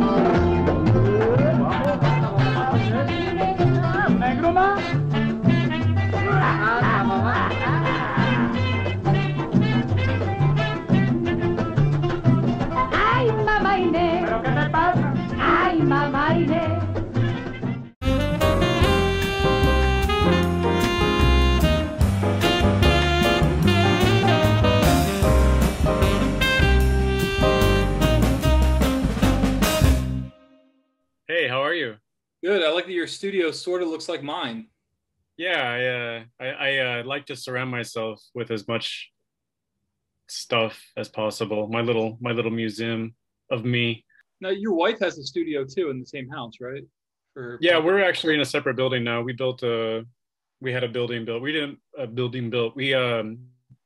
Vamos, vamos. Good. I like that your studio sort of looks like mine. Yeah, I uh, I, I uh, like to surround myself with as much stuff as possible. My little my little museum of me. Now, your wife has a studio too in the same house, right? For Yeah, we're actually in a separate building now. We built a we had a building built. We didn't a building built. We um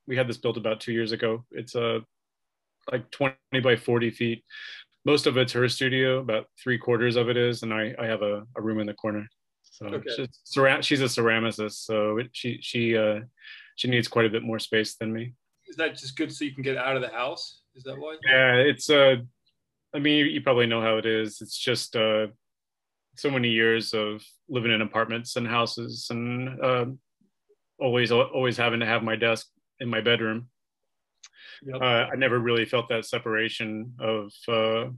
we had this built about two years ago. It's a uh, like 20 by 40 feet. Most of it's her studio, about three quarters of it is, and I, I have a, a room in the corner. So Okay. she's, she's a ceramicist, so it, she she uh she needs quite a bit more space than me. Is that just good so you can get out of the house? Is that why? Yeah, it's uh I mean you, you probably know how it is. It's just uh so many years of living in apartments and houses and uh, always always having to have my desk in my bedroom. Yep. Uh, I never really felt that separation of uh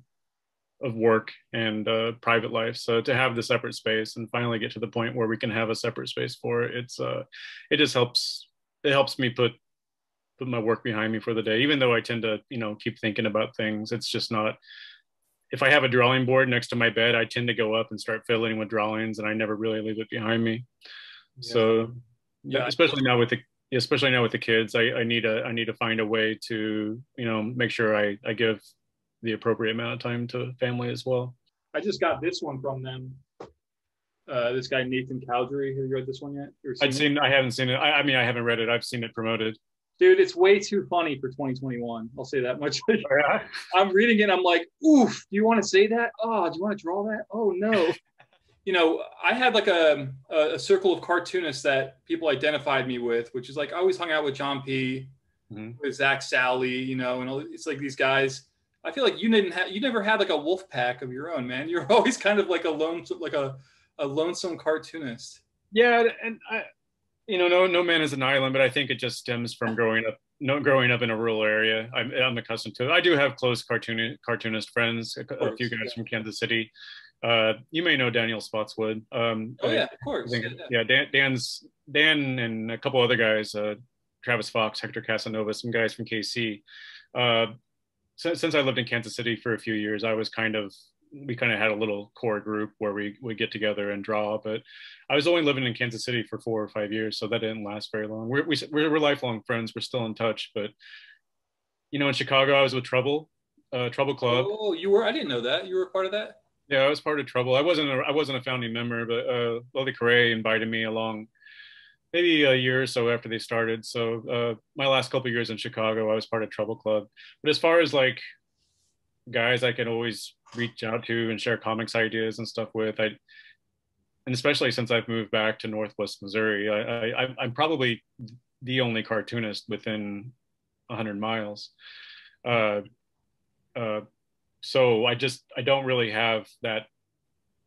of work and uh, private life. So to have the separate space and finally get to the point where we can have a separate space for it, it's uh, it just helps. It helps me put put my work behind me for the day. Even though I tend to, you know, keep thinking about things, it's just not. If I have a drawing board next to my bed, I tend to go up and start fiddling with drawings, and I never really leave it behind me. So, Yeah. yeah, especially now with the especially now with the kids, I, I need a I need to find a way to you know make sure I I give the appropriate amount of time to family as well. I just got this one from them. Uh, this guy Nathan Cowdry. Have you read this one yet? I'd it? seen I haven't seen it. I, I mean I haven't read it. I've seen it promoted. Dude, it's way too funny for 2021. I'll say that much. I'm reading it. I'm like, oof. Do you want to say that? Oh, do you want to draw that? Oh no. you know, I had like a, a circle of cartoonists that people identified me with, which is like I always hung out with John P. Mhm. with Zak Sally, you know, and all, it's like these guys. I feel like you didn't have, you never had like a wolf pack of your own, man. You're always kind of like a lone, like a, a lonesome cartoonist. Yeah, and I, you know, no no man is an island, but I think it just stems from growing up, no growing up in a rural area. I'm, I'm accustomed to. it. I do have close cartoon cartoonist friends, a, a few guys yeah. from Kansas City. Uh, you may know Daniel Spotswood. Um, Oh yeah, of course. think, Yeah, yeah. yeah, Dan, Dan's Dan and a couple other guys, uh, Travis Fox, Hector Casanova, some guys from KC. Uh, since, since I lived in Kansas City for a few years, I was kind of we kind of had a little core group where we we get together and draw. But I was only living in Kansas City for four or five years, so that didn't last very long. We're we, we're, we're lifelong friends. We're still in touch, but you know, in Chicago, I was with Trouble, uh, Trouble Club. Oh, you were? I didn't know that. You were a part of that. Yeah, I was part of Trouble. I wasn't a, I wasn't a founding member, but uh, Lilli Carré invited me along maybe a year or so after they started. So uh, my last couple years in Chicago, I was part of Trouble Club. But as far as like guys I can always reach out to and share comics ideas and stuff with, I and especially since I've moved back to Northwest Missouri, I, I I'm probably the only cartoonist within 100 miles. Uh, uh, so I just I don't really have that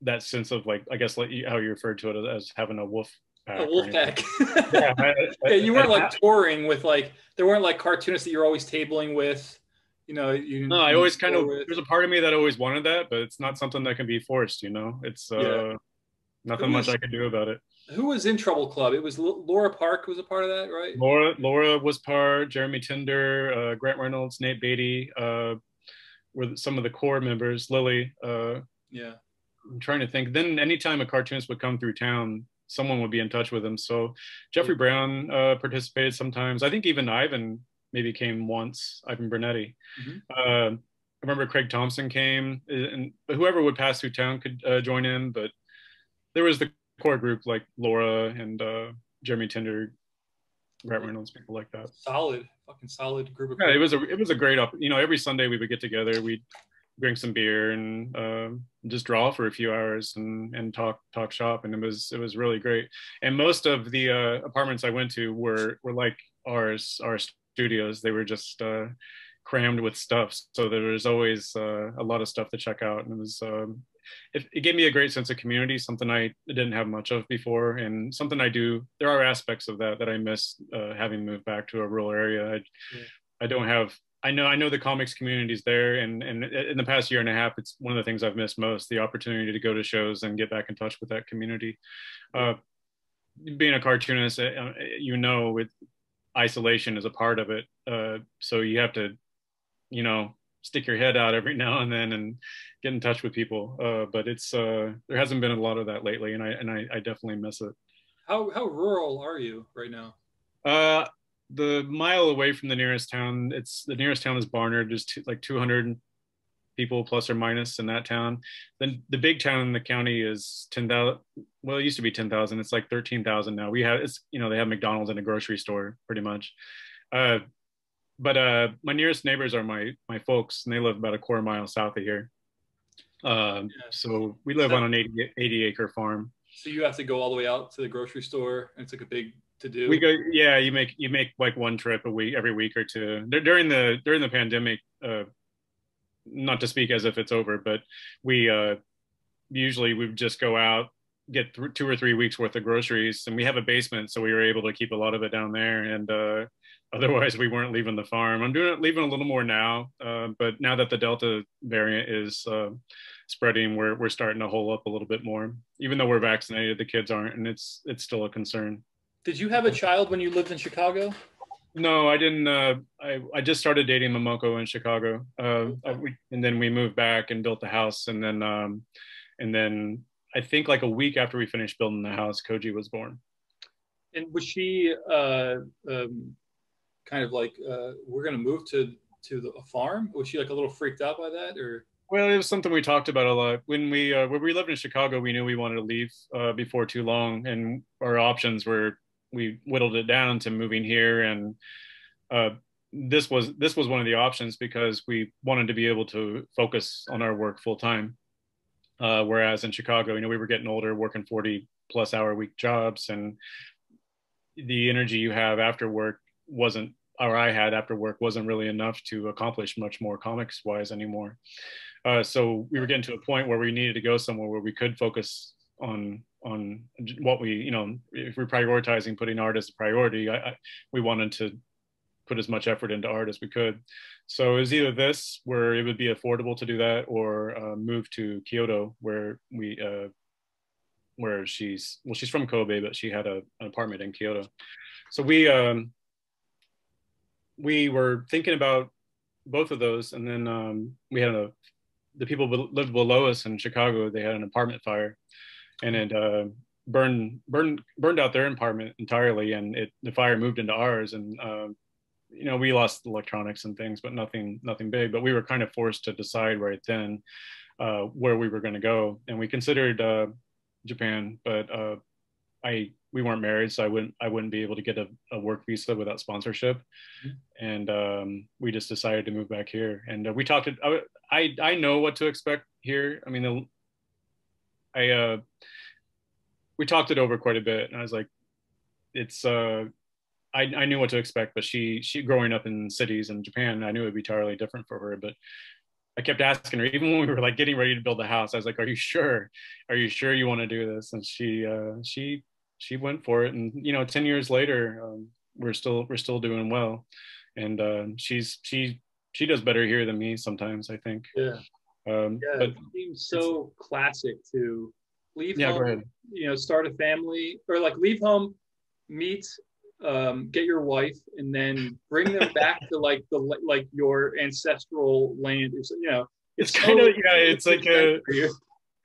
that sense of like I guess like how you referred to it as having a wolf pack. A wolf pack. Yeah, I- yeah, you weren't I- like touring with like there weren't like cartoonists that you're always tabling with. You know, you. No, I always kind of with. there's a part of me that always wanted that, but it's not something that can be forced. You know, it's uh, Yeah. nothing Who much I can do about it. Who was in Trouble Club? It was L- Laura Park was a part of that, right? Laura Laura was part, Jeremy Tinder, uh, Grant Reynolds, Nate Beaty uh, were some of the core members. Lily, uh, Yeah. I'm trying to think. Then anytime a cartoonist would come through town, someone would be in touch with him. So Jeffrey Brown uh, participated sometimes. I think even Ivan maybe came once. Ivan Brunetti. Mhm. Uh, I remember Craig Thompson came, and whoever would pass through town could uh, join in. But there was the core group like Laura and uh, Jeremy Tinder, Grant Reynolds, people like that. Solid, fucking solid group of. Yeah, it was a it was a great up. You know, every Sunday we would get together. We'd drink some beer and um just draw for a few hours and and talk talk shop, and it was it was really great. And most of the uh, apartments I went to were were like ours, our studios. They were just uh, crammed with stuff. So there was always uh, a lot of stuff to check out, and it was um, it, it, gave me a great sense of community, something I didn't have much of before, and something I do. There are aspects of that that I miss uh, having moved back to a rural area. I, yeah. I don't have. I know I know the comics community is there, and and in the past year and a half, it's one of the things I've missed most: the opportunity to go to shows and get back in touch with that community. Uh, being a cartoonist, uh, you know, with isolation is a part of it. Uh, so you have to, you know, stick your head out every now and then and get in touch with people. Uh, but it's uh, there hasn't been a lot of that lately, and I and I, I definitely miss it. How how rural are you right now? Uh, the mile away from the nearest town, it's the nearest town is Barnard. There's two, like 200 people plus or minus in that town. Then the big town in the county is 10,000. Well, it used to be 10,000. It's like 13,000 now. We have it's you know they have McDonald's and a grocery store pretty much. Uh, but uh, my nearest neighbors are my my folks, and they live about a quarter mile south of here. Um, so we live on an 80, 80 acre farm. So you have to go all the way out to the grocery store, and it's like a big to do. We go, yeah. You make you make like one trip a week every week or two. During the during the pandemic, uh, not to speak as if it's over, but we uh, usually we just go out get th- two or three weeks worth of groceries and we have a basement so we were able to keep a lot of it down there and uh, otherwise we weren't leaving the farm. I'm doing it leaving a little more now uh, but now that the delta variant is uh, spreading we're, we're starting to hole up a little bit more. Even though we're vaccinated the kids aren't and it's it's still a concern. Did you have a child when you lived in chicago? No i didn't uh, I, I just started dating momoko in chicago. Uh, we, and then we moved back and built the house and then um, and then i think like a week after we finished building the house koji was born and was she uh, um, kind of like uh, we're going to move to to the, a farm? Was she like a little freaked out by that, or? Well, it was something we talked about a lot when we uh, when we lived in Chicago. We knew we wanted to leave uh, before too long, and our options were we whittled it down to moving here, and uh, this was this was one of the options because we wanted to be able to focus on our work full time. Uh, whereas in Chicago, you know, we were getting older, working forty plus hour week jobs, and the energy you have after work wasn't or I had after work wasn't really enough to accomplish much more comics wise anymore. Uh, so we were getting to a point where we needed to go somewhere where we could focus on on what we you know if we're prioritizing putting art as a priority I, I, we wanted to put as much effort into art as we could so it was either this where it would be affordable to do that or uh, move to kyoto where we uh, where she's well she's from kobe but she had a, an apartment in kyoto so we um, we were thinking about both of those, and then um, we had a the people lived below us in Chicago. They had an apartment fire, and it uh, burned burned burned out their apartment entirely, and it the fire moved into ours, and uh, you know we lost electronics and things, but nothing nothing big. But we were kind of forced to decide right then uh, where we were going to go, and we considered uh, Japan, but uh, I we weren't married, so I wouldn't I wouldn't be able to get a, a work visa without sponsorship, mm-hmm. and um, we just decided to move back here. And uh, we talked. To, I I know what to expect here. I mean, the, I uh, we talked it over quite a bit, and I was like, it's uh, I I knew what to expect, but she she growing up in cities in Japan, I knew it would be entirely different for her, but. I kept asking her, even when we were like getting ready to build the house, I was like, "Are you sure? Are you sure you want to do this?" And she, uh, she she went for it, and you know, ten years later, um, we're still we're still doing well, and uh, she's she she does better here than me sometimes. I think. Yeah. Um, yeah, but it seems so classic to leave yeah, home, you know, start a family, or like leave home, meet, um, get your wife, and then bring them back to like the like your ancestral land. You know, it's, it's kind of yeah, it's like a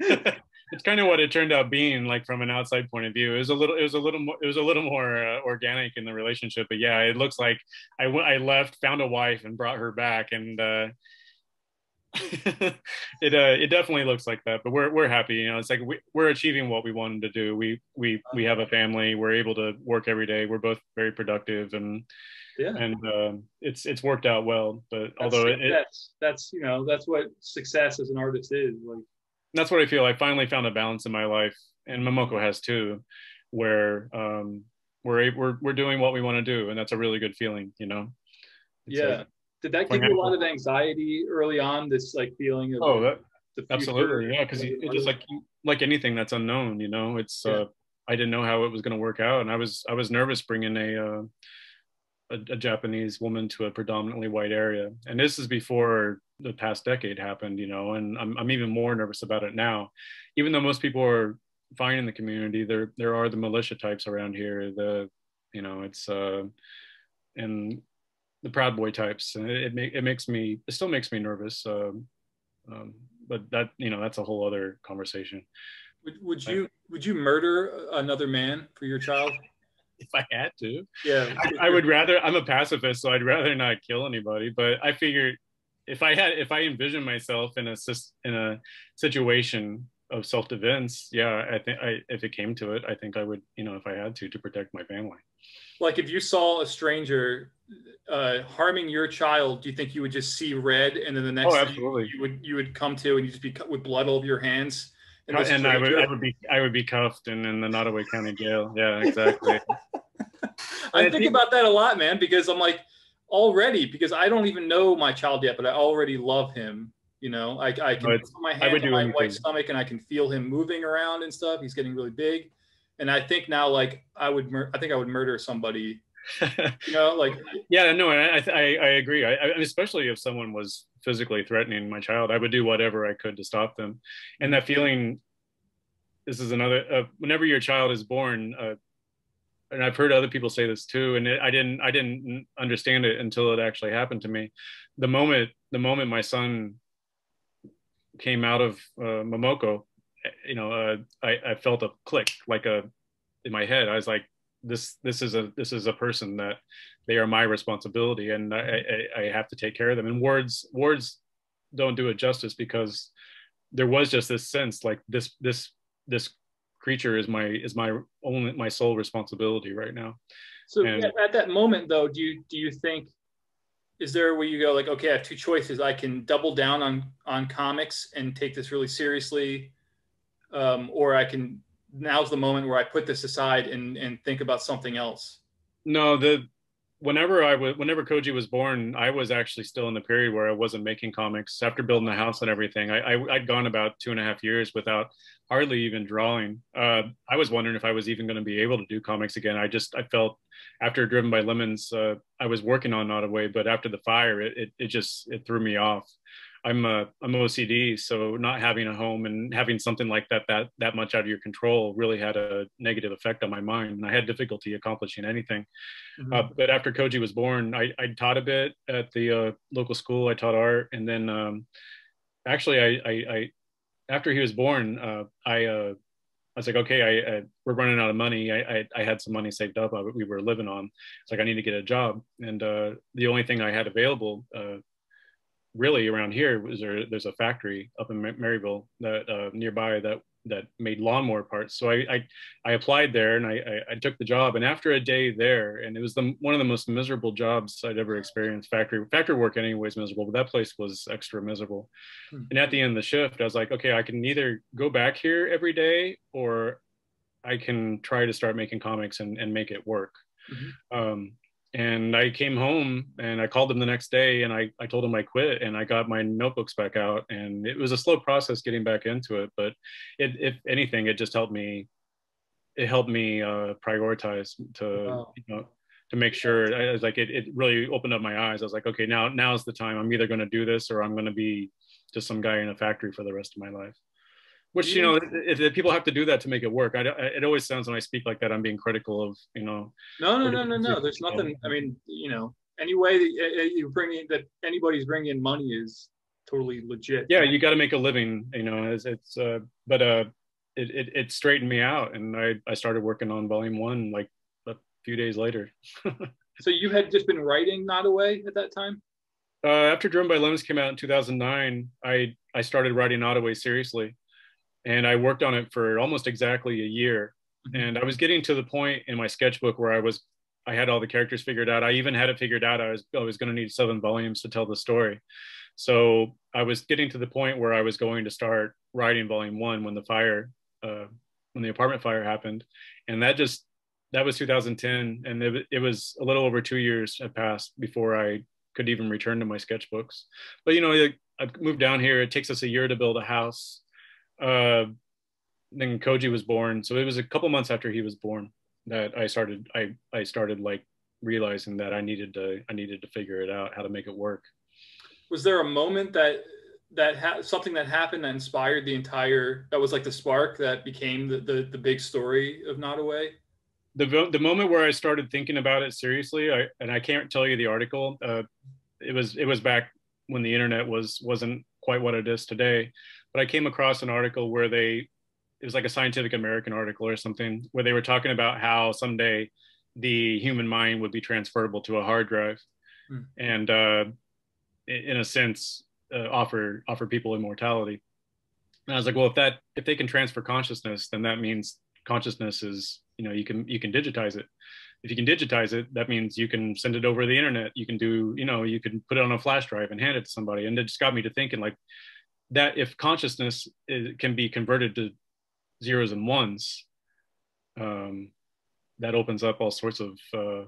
it's kind of what it turned out being like from an outside point of view it was a little it was a little more it was a little more uh, organic in the relationship but yeah it looks like I went I left found a wife and brought her back and uh it uh it definitely looks like that but we're we're happy you know it's like we, we're achieving what we wanted to do we we we have a family we're able to work every day we're both very productive and yeah and uh, it's it's worked out well but that's, although it, that's that's you know that's what success as an artist is like that's what I feel. I finally found a balance in my life, and Momoko has too, where um, we're we're we're doing what we want to do, and that's a really good feeling, you know. It's yeah. Did that give you a lot of anxiety early on? This like feeling of oh, that, the absolutely, yeah, because it just like like anything that's unknown, you know. It's Yeah. uh, I didn't know how it was going to work out, and I was I was nervous bringing a, uh, a a Japanese woman to a predominantly white area, and this is before the past decade happened, you know. And I'm I'm even more nervous about it now, even though most people are fine in the community. There there are the militia types around here. The you know it's uh, and the proud boy types, and it it, make, it makes me it still makes me nervous. Um, um, but that you know that's a whole other conversation. Would, would you would you murder another man for your child? If I had to, Yeah, I, I would rather. I'm a pacifist, so I'd rather not kill anybody. But I figured if I had, if I envision myself in a in a situation of self defense, yeah, I think I if it came to it, I think I would, you know, if I had to, to protect my family. Like if you saw a stranger uh, harming your child, do you think you would just see red, and then the next Oh, absolutely. you would you would come to and you just be cut with blood all over your hands? And, this and I would, I would be, I would be cuffed and in the Nodaway County Jail. Yeah, exactly. I think- about that a lot, man, because I'm like already because I don't even know my child yet, but I already love him. You know, I, I can No, put my hand on my anything. wife's stomach and I can feel him moving around and stuff. He's getting really big, and I think now like I would, mur- I think I would murder somebody. You know, like yeah, no, I, I, I agree. I, I, especially if someone was physically threatening my child, I would do whatever I could to stop them. And that feeling, this is another. Uh, whenever your child is born, uh, and I've heard other people say this too, and it, I didn't, I didn't understand it until it actually happened to me. The moment, the moment my son came out of uh, Momoko, you know, uh, I, I felt a click, like a in my head. I was like, this, this is a, this is a person that they are my responsibility, and I, I, I have to take care of them. And words, words don't do it justice because there was just this sense, like this, this, this creature is my, is my only, my sole responsibility right now. so. And- at, at that moment, though, do you do you think is there where you go like, okay, I have two choices. I can double down on on comics and take this really seriously, um, or I can now's the moment where I put this aside and and think about something else. No, the whenever I was whenever Koji was born, I was actually still in the period where I wasn't making comics. After building the house and everything, I, I I'd gone about two and a half years without hardly even drawing. Uh, I was wondering if I was even going to be able to do comics again. I just I felt after Driven by Lemons, uh, I was working on Nod Away, but after the fire, it, it it just it threw me off. I'm a I'm OCD, so not having a home and having something like that that that much out of your control really had a negative effect on my mind, and I had difficulty accomplishing anything. Uh, but after Koji was born, I, I taught a bit at the uh, local school. I taught art, and then um, actually, I, I, I after he was born, uh, I uh, I was like, okay, I, I we're running out of money. I, I, I had some money saved up. I, we were living on. It's like I need to get a job, and uh, the only thing I had available. Uh, really around here was there, there's a factory up in Maryville that uh, nearby that that made lawnmower parts. So I I, I applied there and I, I I took the job. And after a day there, and it was the one of the most miserable jobs I'd ever experienced. Factory factory work anyway is miserable, but that place was extra miserable. Hmm. And at the end of the shift, I was like, okay, I can either go back here every day or I can try to start making comics and, and make it work. Um, and I came home and I called them the next day and I, I told them I quit and I got my notebooks back out and it was a slow process getting back into it, but it, if anything, it just helped me, it helped me uh, prioritize to, Wow. you know, to make sure I was like, it, it really opened up my eyes. I was like, okay, now, now's the time I'm either going to do this or I'm going to be just some guy in a factory for the rest of my life. Which, you know, if, if people have to do that to make it work. I, I- it always sounds when I speak like that, I'm being critical of, you know, No, no, no, no, no. There's nothing. I mean, you know, any way that uh, you bring in that anybody's bringing in money is totally legit. yeah you got to make a living you know it's, it's uh but uh it, it it straightened me out and i i started working on volume one like a few days later So you had just been writing Nod Away at that time. uh after driven by lemons came out in 2009 i i started writing Nod Away seriously and i worked on it for almost exactly a year and i was getting to the point in my sketchbook where i was i had all the characters figured out i even had it figured out i was i was going to need seven volumes to tell the story so i was getting to the point where i was going to start writing volume one when the fire uh, when the apartment fire happened and that just that was 2010 and it, it was a little over two years had passed before i could even return to my sketchbooks. But you know, I moved down here. It takes us a year to build a house. Uh, then Koji was born, so it was a couple months after he was born that I started. I I started like realizing that I needed to I needed to figure it out how to make it work. Was there a moment that that ha- something that happened that inspired the entire that was like the spark that became the the, the big story of Nod Away? The the moment where I started thinking about it seriously, I and I can't tell you the article. Uh, it was it was back when the internet was wasn't quite what it is today, but I came across an article where they it was like a Scientific American article or something where they were talking about how someday the human mind would be transferable to a hard drive, hmm. and uh, in a sense, uh, offer offer people immortality. And I was like, well, if that if they can transfer consciousness, then that means consciousness is you know you can you can digitize it. If you can digitize it, that means you can send it over the internet. You can do you know you can put it on a flash drive and hand it to somebody. And it just got me to thinking like that if consciousness is, can be converted to zeros and ones, um, that opens up all sorts of uh,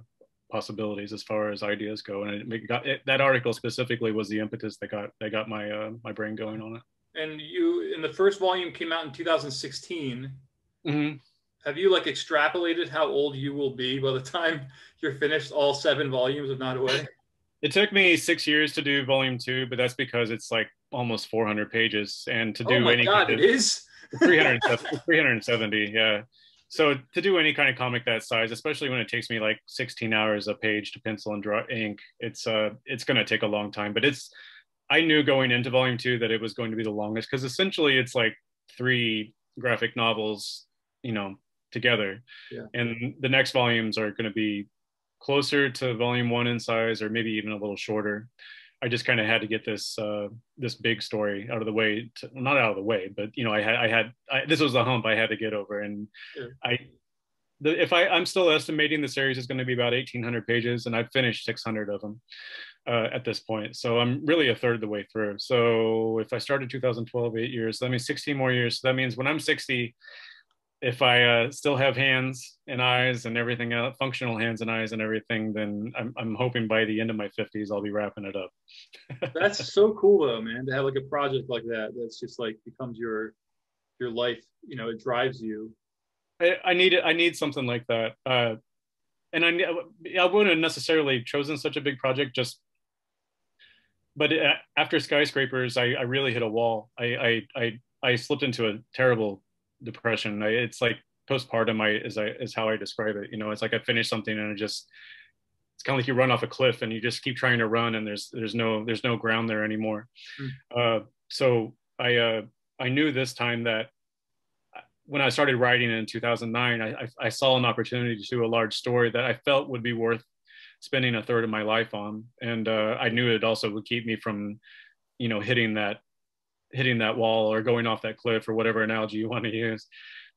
possibilities as far as ideas go. And it got it, that article specifically was the impetus that got that got my uh, my brain going on it. And you, in the first volume, came out in 2016. Mm-hmm. Have you like extrapolated how old you will be by the time you're finished all seven volumes of Nod Away? It took me six years to do volume two, but that's because it's like almost 400 pages, and to do oh my any God, it is. 300, 370, yeah. So to do any kind of comic that size especially when it takes me like 16 hours a page to pencil and draw ink it's uh it's going to take a long time. But it's i knew going into volume two that it was going to be the longest because essentially it's like three graphic novels you know together. Yeah. and the next volumes are going to be closer to volume one in size or maybe even a little shorter I just kind of had to get this uh, this big story out of the way. To, not out of the way, but you know, I had I had I, this was the hump I had to get over, and. I the, if I I'm still estimating the series is going to be about 1,800 pages, and I've finished 600 of them uh, at this point. So I'm really a third of the way through. So if I started 2012, eight years, that means 16 more years. So that means when I'm 60, if I uh, still have hands and eyes and everything else, functional hands and eyes and everything, then I'm, I'm hoping by the end of my 50s, I'll be wrapping it up. that's so cool though, man, to have like a project like that. That's just like becomes your, your life, you know, it drives you. I, I need it. I need something like that. Uh, and I, I wouldn't have necessarily chosen such a big project just, but uh, after skyscrapers, I, I really hit a wall. I, I, I, I slipped into a terrible depression. I, it's like postpartum. I is I is how I describe it. You know, it's like I finish something and it just it's kind of like you run off a cliff and you just keep trying to run and there's there's no there's no ground there anymore. Mm. Uh, so I uh, I knew this time that when I started writing in 2009, I, I, I saw an opportunity to do a large story that I felt would be worth spending a third of my life on, and uh, I knew it also would keep me from, you know, hitting that hitting that wall or going off that cliff or whatever analogy you want to use.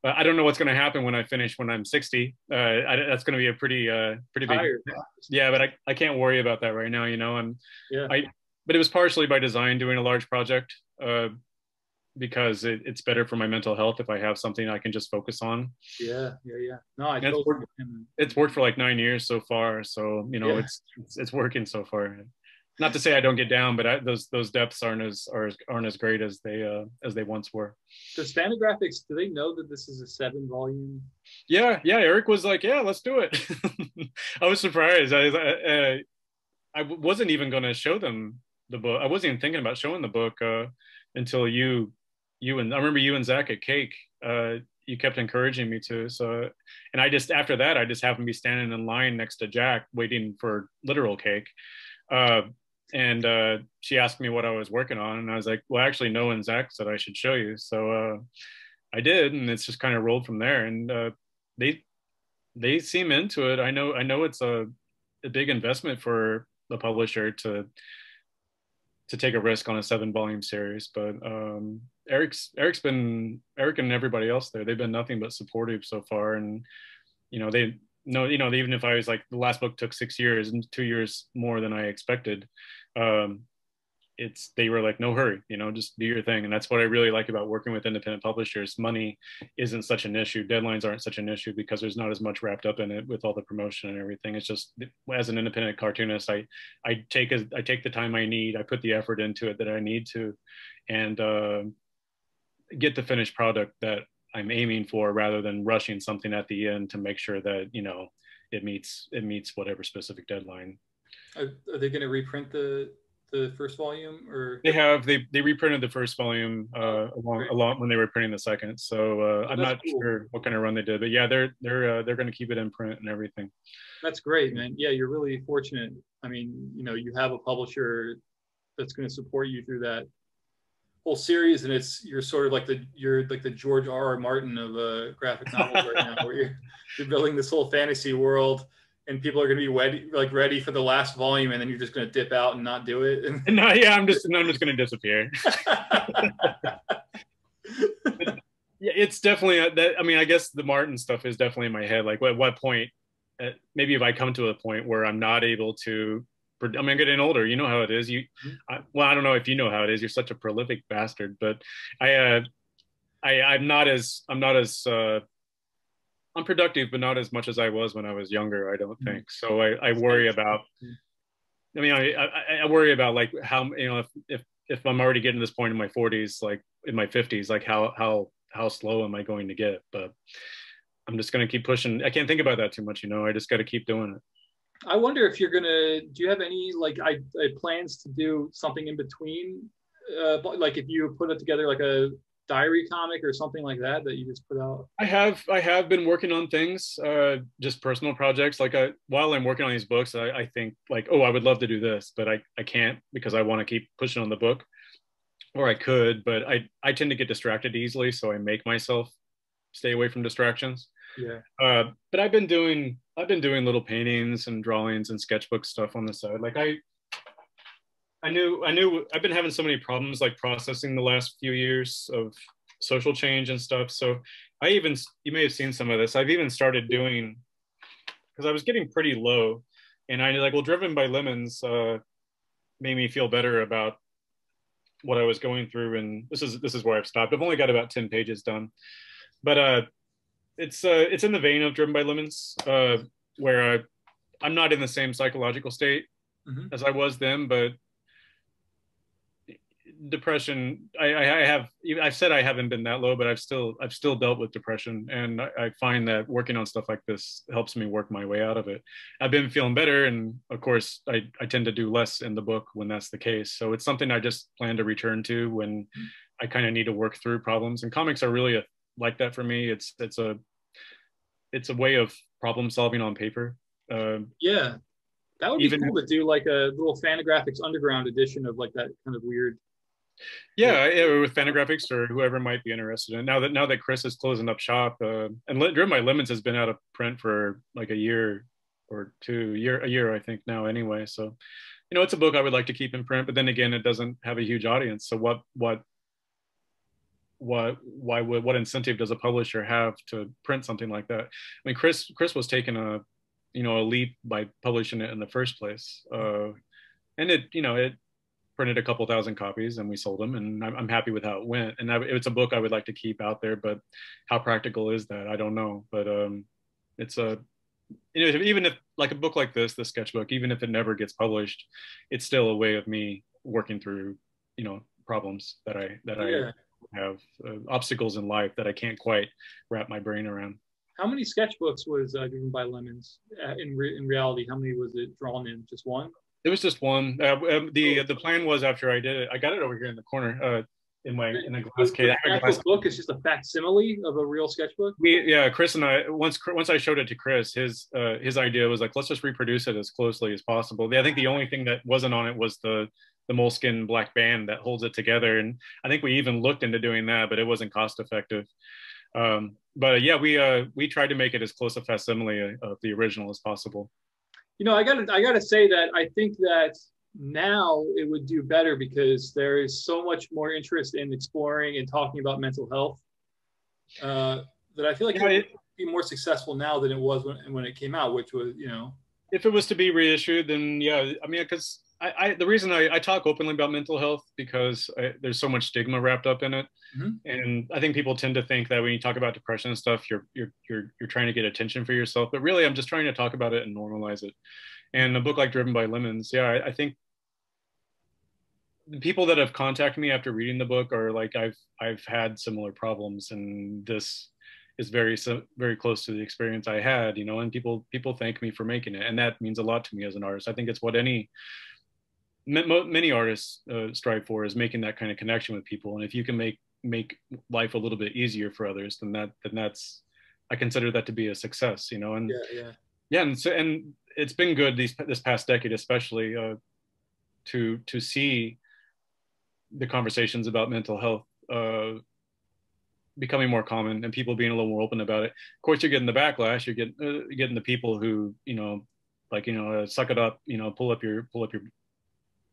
But I don't know what's going to happen when I finish when I'm 60. Uh, I, that's going to be a pretty, uh, pretty big. Tired. Yeah, but I, I can't worry about that right now. You know, and yeah. I, but it was partially by design doing a large project uh, because it, it's better for my mental health if I have something I can just focus on. Yeah, yeah, yeah. No, I it's, worked, it's worked for like nine years so far. So you know, yeah. it's, it's it's working so far not to say I don't get down, but I, those those depths aren't as are, aren't as great as they uh, as they once were. Does Fantagraphics do they know that this is a seven volume? Yeah, yeah. Eric was like, "Yeah, let's do it." I was surprised. I I, I wasn't even going to show them the book. I wasn't even thinking about showing the book uh, until you you and I remember you and Zach at Cake. Uh, you kept encouraging me to. So, and I just after that, I just happened to be standing in line next to Jacq, waiting for literal cake. Uh, and uh, she asked me what I was working on, and I was like, "Well, actually, no and Zach said I should show you." So uh, I did, and it's just kind of rolled from there. And uh, they they seem into it. I know I know it's a, a big investment for the publisher to to take a risk on a seven volume series, but um, Eric's Eric's been Eric and everybody else there. They've been nothing but supportive so far, and you know they no, you know, even if I was like the last book took six years and two years more than I expected, um, it's they were like no hurry you know just do your thing. And that's what i really like about working with independent publishers. Money isn't such an issue. Deadlines aren't such an issue because there's not as much wrapped up in it with all the promotion and everything. It's just as an independent cartoonist i i take i take the time i need. I put the effort into it that i need to and uh, get the finished product that i'm aiming for rather than rushing something at the end to make sure that you know it meets it meets whatever specific deadline are, are they going to reprint the the first volume or? They have they they reprinted the first volume uh along along when they were printing the second so uh oh, i'm not cool. sure what kind of run they did but yeah they're they're uh, they're going to keep it in print and everything. That's great man. Yeah you're really fortunate. I mean you know you have a publisher that's going to support you through that whole series and it's you're sort of like the you're like the george r r martin of uh graphic novels right now where you're you're building this whole fantasy world and people are going to be ready, like ready for the last volume, and then you're just going to dip out and not do it. no, yeah, I'm just I'm just going to disappear. yeah, it's definitely uh, that. I mean, I guess the Martin stuff is definitely in my head. Like, at what point? Uh, maybe if I come to a point where I'm not able to. I mean, I'm getting older. You know how it is. You, mm-hmm. I, well, I don't know if you know how it is. You're such a prolific bastard, but I, uh, I, I'm not as I'm not as uh, I'm productive, but not as much as I was when I was younger. I don't mm-hmm. think so. I, I worry about. I mean, I, I, I worry about like how you know if, if if I'm already getting to this point in my 40s, like in my 50s, like how how how slow am I going to get? But I'm just going to keep pushing. I can't think about that too much, you know. I just got to keep doing it. I wonder if you're gonna. Do you have any like I, I plans to do something in between? Uh, like if you put it together like a diary comic or something like that that you just put out? I have I have been working on things, uh, just personal projects. Like I, while I'm working on these books, I, I think like, oh, I would love to do this, but I, I can't because I want to keep pushing on the book. Or I could, but I, I tend to get distracted easily, so I make myself stay away from distractions. Yeah. Uh, but I've been doing I've been doing little paintings and drawings and sketchbook stuff on the side. Like I I knew I knew I've been having so many problems like processing the last few years of social change and stuff. So I even you may have seen some of this. I've even started doing because I was getting pretty low, and I like well, driven by lemons uh, made me feel better about what I was going through. And this is this is where I've stopped. I've only got about ten pages done, but uh, it's uh, it's in the vein of driven by lemons, uh, where uh, I'm not in the same psychological state mm-hmm. as I was then, but depression I, I have i've said i haven't been that low but i've still i've still dealt with depression. And I, I, find that working on stuff like this helps me work my way out of it. I've been feeling better. And of course i, I tend to do less in the book when that's the case. So it's something i just plan to return to when i kind of need to work through problems. And comics are really a, like that for me. It's it's a it's a way of problem solving on paper. Uh, yeah. That would be even, cool to do like a little Fantagraphics Underground edition of like that kind of weird yeah, yeah, with Fantagraphics or whoever might be interested in. Now that now that Chris is closing up shop, uh, and Driven by Lemons has been out of print for like a year or two, year a year I think now anyway. So, you know, it's a book I would like to keep in print, but then again, it doesn't have a huge audience. So what what what why would what incentive does a publisher have to print something like that? I mean, Chris Chris was taking a you know a leap by publishing it in the first place, uh, and it you know it printed a couple thousand copies and we sold them and I'm, I'm happy with how it went. And I, it's a book I would like to keep out there, but how practical is that? I don't know. But um, it's a, you know, even if like a book like this, the sketchbook, even if it never gets published, it's still a way of me working through, you know, problems that I, that yeah. I have uh, obstacles in life that I can't quite wrap my brain around. How many sketchbooks was uh, Driven by Lemons uh, in, re- in reality? How many was it drawn in? Just one? It was just one. Uh, um, the the plan was after I did it, I got it over here in the corner. Uh, in my in a glass case. The glass book is just a facsimile of a real sketchbook. We yeah, Chris and I once once I showed it to Chris, his uh, his idea was like let's just reproduce it as closely as possible. I think the only thing that wasn't on it was the the moleskin black band that holds it together, and I think we even looked into doing that, but it wasn't cost effective. Um, but uh, yeah, we uh, we tried to make it as close a facsimile of the original as possible you know, I gotta I got to say that I think that now it would do better because there is so much more interest in exploring and talking about mental health uh, that I feel like it would be more successful now than it was when when it came out, which was you know. If it was to be reissued, then yeah, I mean, because I, I the reason I, I talk openly about mental health because I, there's so much stigma wrapped up in it, Mhm. and I think people tend to think that when you talk about depression and stuff, you're you're you're you're trying to get attention for yourself. But really, I'm just trying to talk about it and normalize it. And a book like Driven by Lemons, yeah, I, I think the people that have contacted me after reading the book are like I've I've had similar problems, and this is very very close to the experience I had, you know. And people people thank me for making it, and that means a lot to me as an artist. I think it's what any many artists uh, strive for is making that kind of connection with people. And if you can make make life a little bit easier for others, then that then that's I consider that to be a success, you know. And Yeah, yeah. yeah and so and it's been good these this past decade especially uh, to to see the conversations about mental health uh, becoming more common and people being a little more open about it of course you're getting the backlash you're getting uh, you're getting the people who you know like you know uh, suck it up you know pull up your pull up your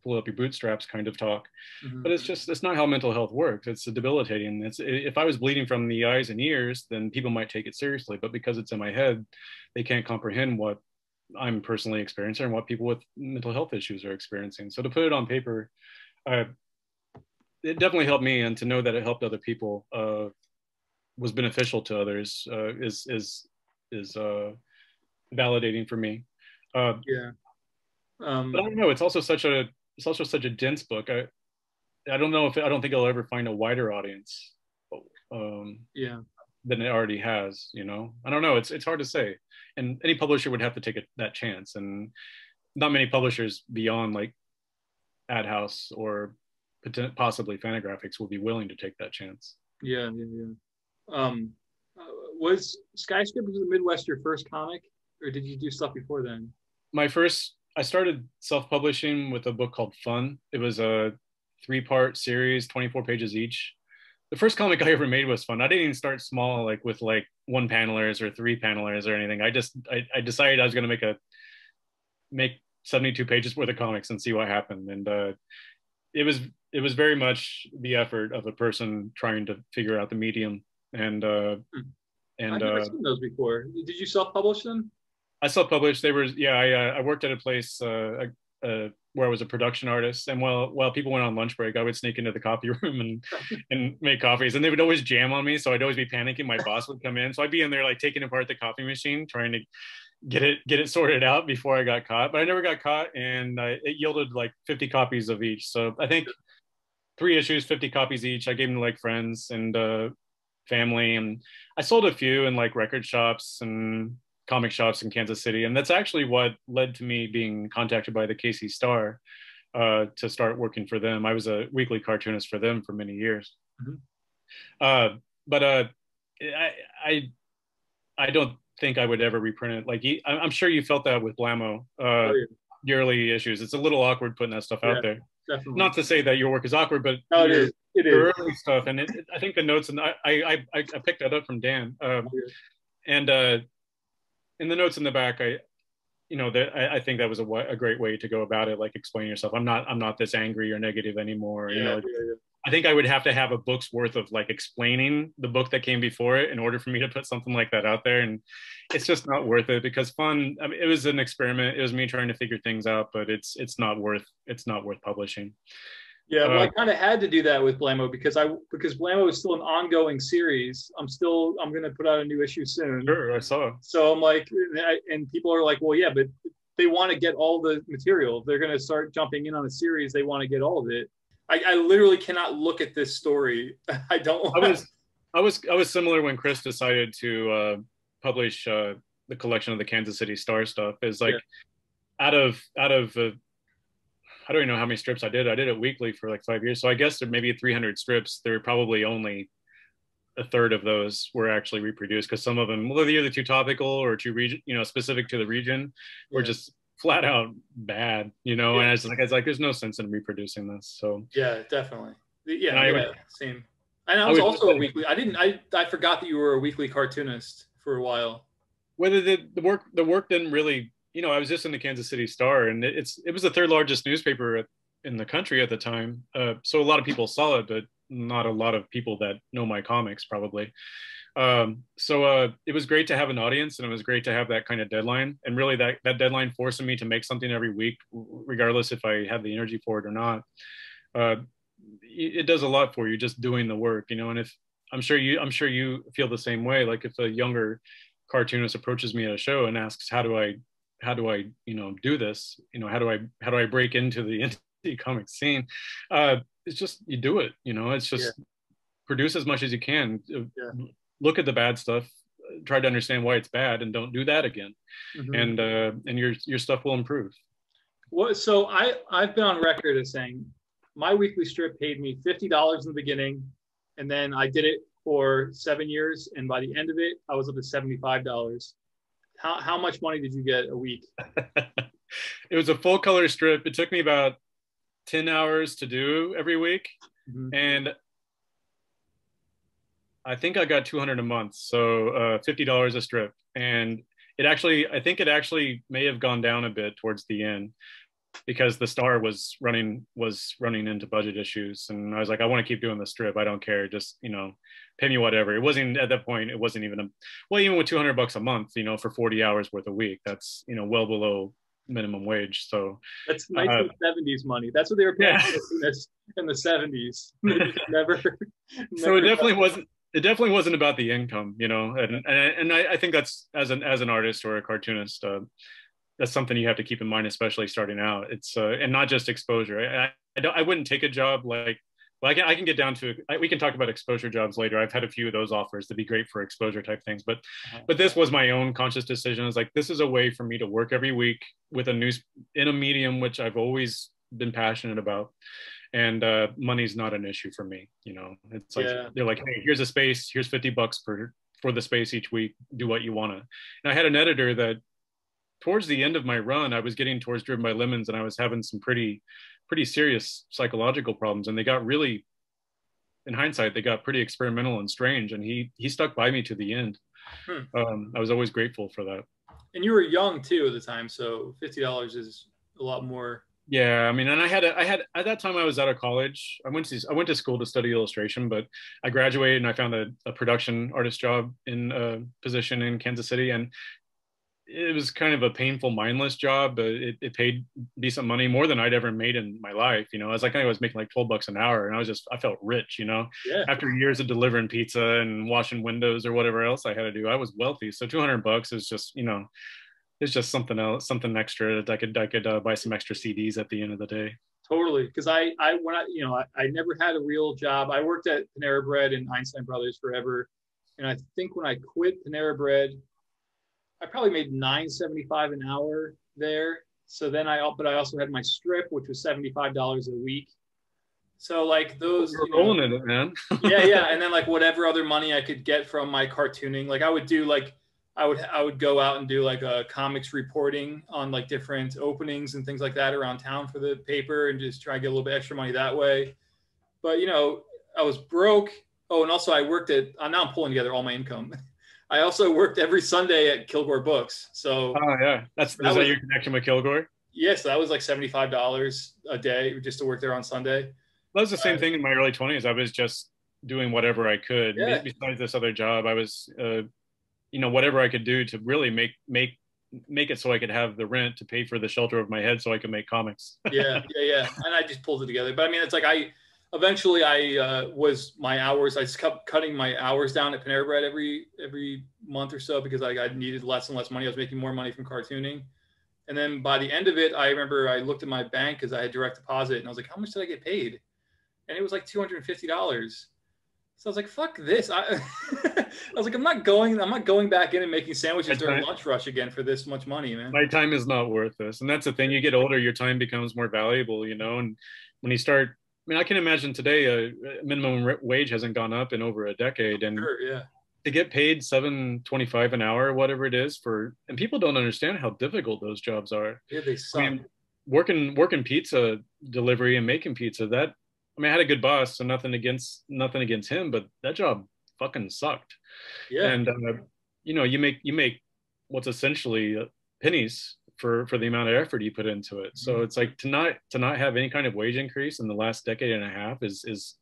pull up your bootstraps kind of talk Mhm. but it's just it's not how mental health works it's debilitating it's if i was bleeding from the eyes and ears then people might take it seriously but because it's in my head they can't comprehend what i'm personally experiencing and what people with mental health issues are experiencing so to put it on paper uh, it definitely helped me and to know that it helped other people uh, was beneficial to others uh, is is is uh, validating for me uh, yeah. Um, but I don't know. It's also such a it's also such a dense book. I I don't know if I don't think I'll ever find a wider audience um, yeah. than it already has. You know, I don't know. It's it's hard to say, and any publisher would have to take a, that chance, and not many publishers beyond like AdHouse or possibly Fantagraphics will be willing to take that chance. Yeah, yeah, yeah. Um, was Skyscrapers of the Midwest your first comic, or did you do stuff before then? my first i started self-publishing with a book called fun it was a three-part series 24 pages each the first comic i ever made was fun i didn't even start small like with like one panelers or three panelers or anything i just i, I decided i was going to make a make 72 pages worth of comics and see what happened and uh it was it was very much the effort of a person trying to figure out the medium and uh Hmm. and I've never uh seen those before. Did you self-publish them? I self-published. They were yeah. I uh, I worked at a place uh, uh, where I was a production artist, and while while people went on lunch break, I would sneak into the coffee room and and make coffees, and they would always jam on me. So I'd always be panicking. My boss would come in, so I'd be in there like taking apart the coffee machine, trying to get it get it sorted out before I got caught. But I never got caught, and it yielded like 50 copies of each. So I think three issues, 50 copies each. I gave them to like friends and uh, family, and I sold a few in like record shops and comic shops in Kansas City, and that's actually what led to me being contacted by the KC Star uh, to start working for them. I was a weekly cartoonist for them for many years, Mhm. uh, but uh, I, I I don't think I would ever reprint it. Like I- I'm sure you felt that with Blammo, uh, Oh, yeah, the early issues. It's a little awkward putting that stuff out there. definitely. Not to say that your work is awkward, but no, it your- is. It the is. early stuff, and it, I think the notes, and I, I, I, I picked that up from Dan, um, Yeah. and uh, in the notes in the back, I, you know, that I, I think that was a, a great way to go about it, like explain yourself. I'm not, I'm not this angry or negative anymore. You Yeah, know, yeah, yeah. I think I would have to have a book's worth of like explaining the book that came before it in order for me to put something like that out there, and it's just not worth it because fun. I mean, it was an experiment. It was me trying to figure things out, but it's, it's not worth, it's not worth publishing. Yeah, well, I Uh, kind of had to do that with Blammo because I because Blammo is still an ongoing series. I'm still I'm going to put out a new issue soon. Sure, I saw. So I'm like, and people are like, well, yeah, but they want to get all the material. They're going to start jumping in on a series. They want to get all of it. I, I literally cannot look at this story. I don't. I was, I was, I was similar when Chris decided to uh, publish uh, the collection of the Kansas City Star stuff. Is like out of out of uh, I don't even know how many strips I did. I did it weekly for like five years, so I guess there maybe 300 strips. There were probably only a third of those were actually reproduced because some of them, well, they're either too topical or too region, you know, specific to the region, or Yeah. just flat out bad, you know. Yeah. And I was like, I was like, there's no sense in reproducing this. So Yeah, definitely. Yeah, And I yeah, same. And I I was also a weekly. I didn't. I I forgot that you were a weekly cartoonist for a while. whether the, the work the work didn't really you know i was just in the kansas city star and it, it's it was the third largest newspaper in the country at the time uh, so a lot of people saw it but not a lot of people that know my comics probably. Um, so uh, it was great to have an audience, and it was great to have that kind of deadline. And really, that that deadline forcing me to make something every week, regardless if I had the energy for it or not. Uh, it does a lot for you just doing the work, you know. And if I'm sure you, I'm sure you feel the same way. Like if a younger cartoonist approaches me at a show and asks, "How do I, how do I, you know, do this? You know, how do I, how do I break into the indie comic scene?" Uh, it's just you do it. You know, it's just yeah. produce as much as you can. Yeah look at the bad stuff try to understand why it's bad and don't do that again mm-hmm. and uh, and your your stuff will improve well so i i've been on record as saying my weekly strip paid me $50 in the beginning and then i did it for seven years and by the end of it i was up to $75 how, how much money did you get a week? It was a full color strip. It took me about 10 hours to do every week. Mm-hmm. and I think I got 200 a month, so uh, $50 a strip. And it actually, I think it actually may have gone down a bit towards the end because the star was running was running into budget issues. And i was like i want to keep doing the strip. I don't care. Just you know pay me whatever it wasn't at that point it wasn't even a well even with 200 bucks a month you know for 40 hours worth a week that's you know well below minimum wage so that's 1970s uh, money that's what they were paying yeah. in the 70s never, never so it definitely wasn't it definitely wasn't about the income, you know, and and, and I, I think that's as an as an artist or a cartoonist, uh, that's something you have to keep in mind, especially starting out. It's uh, and not just exposure. I I, don't, I wouldn't take a job like well, I can I can get down to I, we can talk about exposure jobs later. I've had a few of those offers to be great for exposure type things, but uh-huh. but this was my own conscious decision. It's like this is a way for me to work every week with a news in a medium which I've always been passionate about and uh, money's not an issue for me. You know, it's like yeah. they're like, hey, here's a space, here's 50 bucks for for the space each week. Do what you want to. And I had an editor that towards the end of my run, I was getting towards Driven by Lemons, and I was having some pretty pretty serious psychological problems, and they got really. In hindsight, they got pretty experimental and strange, and he he stuck by me to the end. Hmm. Um, I was always grateful for that. And you were young too at the time, so fifty dollars is a lot more yeah, I mean, and I had a, I had at that time I was out of college. I went to I went to school to study illustration, but I graduated and I found a, a production artist job in a position in Kansas City, and it was kind of a painful, mindless job, but it, it paid decent money, more than I'd ever made in my life. You know, I was like I was making like twelve bucks an hour, and I was just I felt rich. You know, yeah. after years of delivering pizza and washing windows or whatever else I had to do, I was wealthy. So two hundred bucks is just you know it's just something else, something extra that I could I could uh, buy some extra CDs at the end of the day. Totally, because I I when I you know I, I never had a real job. I worked at Panera Bread and Einstein Brothers forever, and I think when I quit Panera Bread, I probably made nine seventy five an hour there. So then I but I also had my strip, which was seventy five dollars a week. So like those, you're you know, it, man. yeah, yeah, and then like whatever other money I could get from my cartooning, like I would do like I would I would go out and do like a comics reporting on like different openings and things like that around town for the paper and just try to get a little bit extra money that way. But you know, I was broke. Oh, and also I worked at. Uh, now I'm pulling together all my income. I also worked every Sunday at Kilgore Books. So oh yeah, that's that is was, that your connection with Kilgore? Yes, that was like seventy five dollars a day just to work there on Sunday. That was the same uh, thing in my early twenties. I was just doing whatever I could. Yeah. Besides this other job, I was uh, you know whatever I could do to really make make make it so I could have the rent to pay for the shelter of my head so I could make comics. yeah, yeah, yeah. And I just pulled it together. But I mean, it's like I eventually I uh, was my hours. I kept cutting my hours down at Panera Bread every every month or so because I, I needed less and less money. I was making more money from cartooning. And then by the end of it, I remember I looked at my bank because I had direct deposit and I was like, how much did I get paid? And it was like $250. So I was like, fuck this. I, I was like, I'm not going, I'm not going back in and making sandwiches during lunch rush again for this much money, man. My time is not worth this. And that's the thing. You get older, your time becomes more valuable, you know? And when you start, mean, I can imagine today a minimum wage hasn't gone up in over a decade. And sure, yeah. to get paid 725 an hour, whatever it is for, and people don't understand how difficult those jobs are. Yeah, they suck. I mean, working, working pizza delivery and making pizza, that I mean, I had a good boss, so nothing against nothing against him, but that job fucking sucked. Yeah. And uh, you know, you make you make what's essentially uh, pennies for for the amount of effort you put into it. So mm-hmm. it's like to not to not have any kind of wage increase in the last decade and a half is is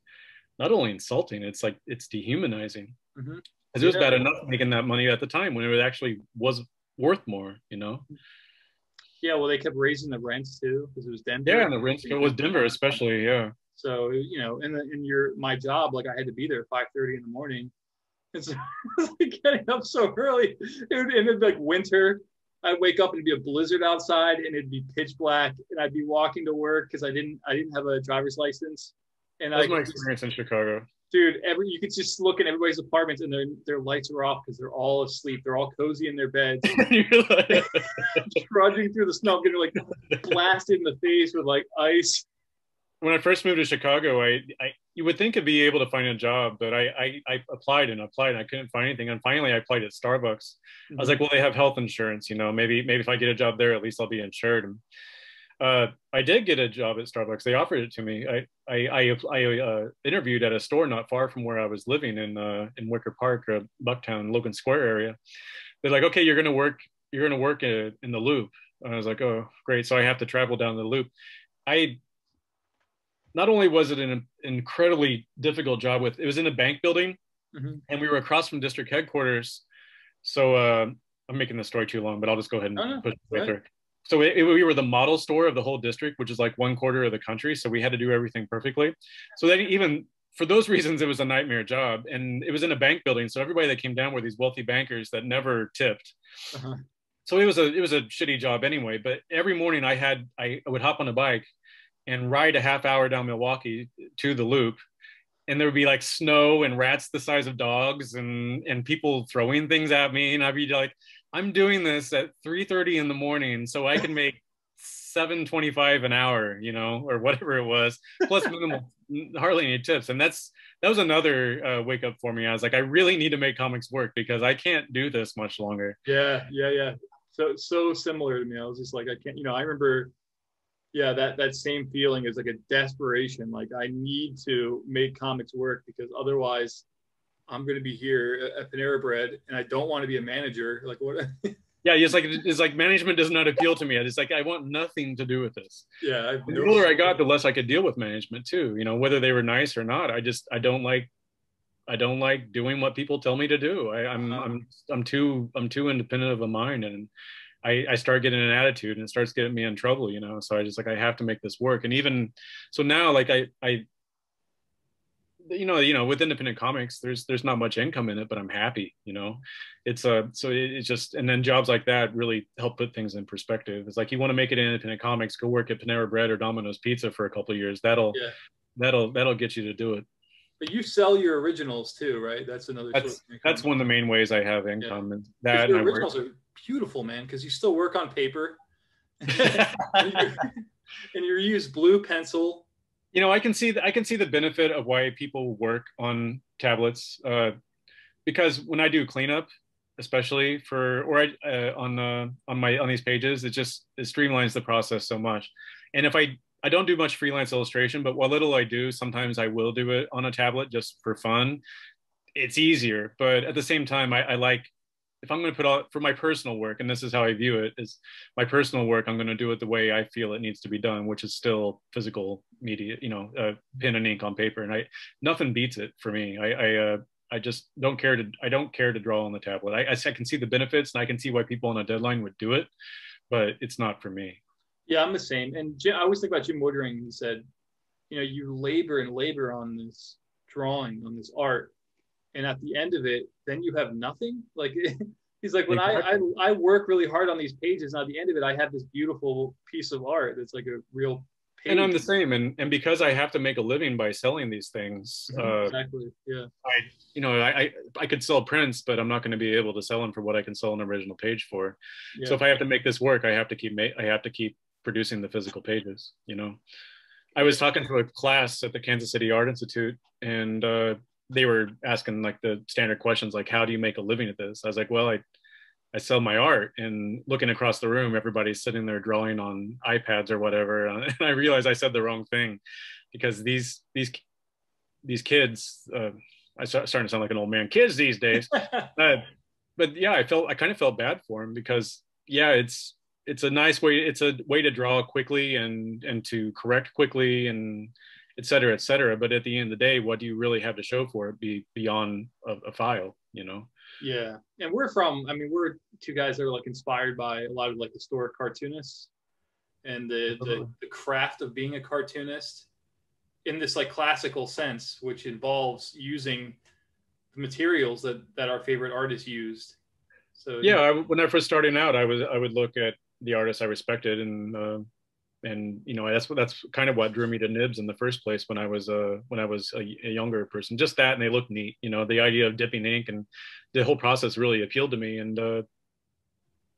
not only insulting, it's like it's dehumanizing. Mhm. Because it was Yeah. bad enough making that money at the time when it actually was worth more, you know. Yeah, well, they kept raising the rents too because it was Denver. Yeah, and the rent it was Denver, especially. Yeah, So you know, in the, in your my job, like I had to be there at five thirty in the morning, and so like getting up so early. It would, and it'd be like winter. I'd wake up and it'd be a blizzard outside, and it'd be pitch black, and I'd be walking to work because I didn't I didn't have a driver's license, and that was I my experience in Chicago. dude, every you could just look in everybody's apartments and their their lights are off because they're all asleep. They're all cozy in their beds, You're like- trudging through the snow, getting like blasted in the face with like ice. when I first moved to Chicago, I, I you would think I'd be able to find a job, but I, I I applied and applied and I couldn't find anything. And finally, I applied at Starbucks. I was like, well, they have health insurance, you know, maybe maybe if I get a job there, at least I'll be insured. And uh, I did get a job at Starbucks. They offered it to me. I I I, I uh, interviewed at a store not far from where I was living in uh, in Wicker Park, uh, Bucktown, Logan Square area. They're like, okay, you're gonna work you're gonna work in, in the Loop. And I was like, oh, great. So I have to travel down the Loop. I not only was it an incredibly difficult job with it was in a bank building Mhm. and we were across from district headquarters. So uh, i'm making the story too long but i'll just go ahead and Oh, push it right through. So it, it- we were the model store of the whole district which is like one quarter of the country so we had to do everything perfectly. So then even for those reasons it was a nightmare job and it was in a bank building so everybody that came down were these wealthy bankers that never tipped. Uh-huh. so it was a it was a shitty job anyway but every morning i had i would hop on a bike and ride a half hour down milwaukee to the loop and there would be like snow and rats the size of dogs and and people throwing things at me and i'd be like i'm doing this at 3.30 in the morning so i can make 725 an hour you know or whatever it was plus minimal hardly any tips and that's that was another uh, wake up for me i was like i really need to make comics work because i can't do this much longer Yeah, yeah, yeah. So so similar to me. I was just like, I can't, you know, I remember, yeah, that that same feeling is like a desperation. Like I need to make comics work because otherwise, I'm gonna be here at Panera Bread, and I don't want to be a manager. Like what? yeah it's like it's like management does not appeal to me it's like i want nothing to do with this yeah. The older i got the less i could deal with management too you know whether they were nice or not i just i don't like i don't like doing what people tell me to do I, i'm Uh-huh. i'm i'm too i'm too independent of a mind and I, I start getting an attitude and it starts getting me in trouble, you know. So I just like I have to make this work. And even so now, like I I you know, you know, with independent comics, there's there's not much income in it, but I'm happy, you know. It's a so it, it's just and then jobs like that really help put things in perspective. It's like you want to make it in independent comics, go work at Panera Bread or Domino's Pizza for a couple of years. That'll Yeah. that'll that'll get you to do it. But you sell your originals too, right? That's another. That's source of income. that's one of the main ways I have income and that and I work. originals are beautiful, man. Because you still work on paper, and, you, and you use blue pencil. you know i can see the, i can see the benefit of why people work on tablets uh, because when i do cleanup especially for or I, uh, on uh, on my on these pages it just it streamlines the process so much and if i i don't do much freelance illustration but what little i do sometimes i will do it on a tablet just for fun it's easier but at the same time i, I like if i'm going to put out for my personal work and this is how i view it is my personal work i'm going to do it the way i feel it needs to be done which is still physical media you know uh, pen and ink on paper and i nothing beats it for me i i uh, I just don't care to I don't care to draw on the tablet. I, I can see the benefits and I can see why people on a deadline would do it, but it's not for me. Yeah, I'm the same. And Jim, I always think about Jim Woodring. He said, you know, you labor and labor on this drawing, on this art, and at the end of it, then you have nothing. Like he's like, when I, I I work really hard on these pages, and at the end of it, I have this beautiful piece of art that's like a real. Page. And I'm the same, and and because I have to make a living by selling these things, uh, exactly. Yeah. I you know I, I I could sell prints, but I'm not going to be able to sell them for what I can sell an original page for. yeah. So if I have to make this work, I have to keep ma- I have to keep producing the physical pages. You know, I was talking to a class at the Kansas City Art Institute, and uh, they were asking like the standard questions, like how do you make a living at this? I was like, well, I I sell my art, and looking across the room, everybody's sitting there drawing on iPads or whatever, and I realized I said the wrong thing because these these these kids. Uh, I start starting to sound like an old man. Kids these days, uh, but yeah, I felt I kind of felt bad for him because yeah, it's it's a nice way. It's a way to draw quickly and and to correct quickly and et cetera, et cetera. But at the end of the day, what do you really have to show for it be beyond a, a file, you know? Yeah. And we're from, I mean, we're two guys that are like inspired by a lot of like historic cartoonists and the, the, Uh-huh. the craft of being a cartoonist in this like classical sense, which involves using the materials that, that our favorite artists used. So yeah I, when i first starting out i was i would look at the artists i respected and uh, and you know that's what that's kind of what drew me to nibs in the first place when i was a when i was a, a younger person just that and they look neat you know the idea of dipping ink and the whole process really appealed to me and uh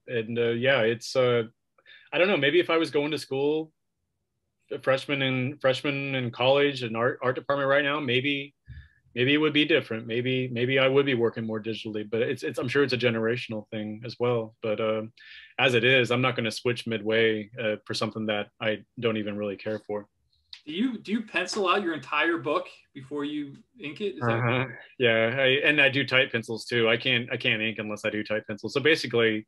and uh, yeah it's uh i don't know maybe if i was going to school a freshman in freshman in college and art art department right now maybe maybe it would be different. Maybe maybe i would be working more digitally but it's, it's i'm sure it's a generational thing as well. But uh, as it is i'm not going to switch midway uh, for something that i don't even really care for. Do you do you pencil out your entire book before you ink it? Is that- uh-huh. yeah I, and i do type pencils too. I can't i can't ink unless i do type pencils. So basically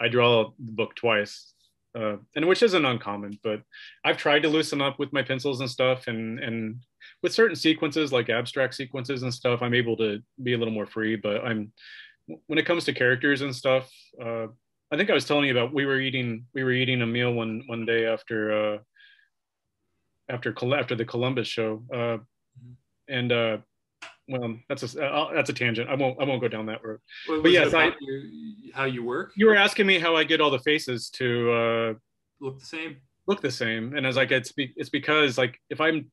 i draw the book twice uh, and which isn't uncommon but i've tried to loosen up with my pencils and stuff and and with certain sequences like abstract sequences and stuff i'm able to be a little more free but i'm when it comes to characters and stuff uh, i think i was telling you about we were eating we were eating a meal one one day after uh after Col- after the columbus show uh and uh well that's a uh, that's a tangent. I won't i won't go down that road. What- But yes, I- your- how you work? You were asking me how i get all the faces to uh look the same. look the same. And as like it's be, it's because like if i'm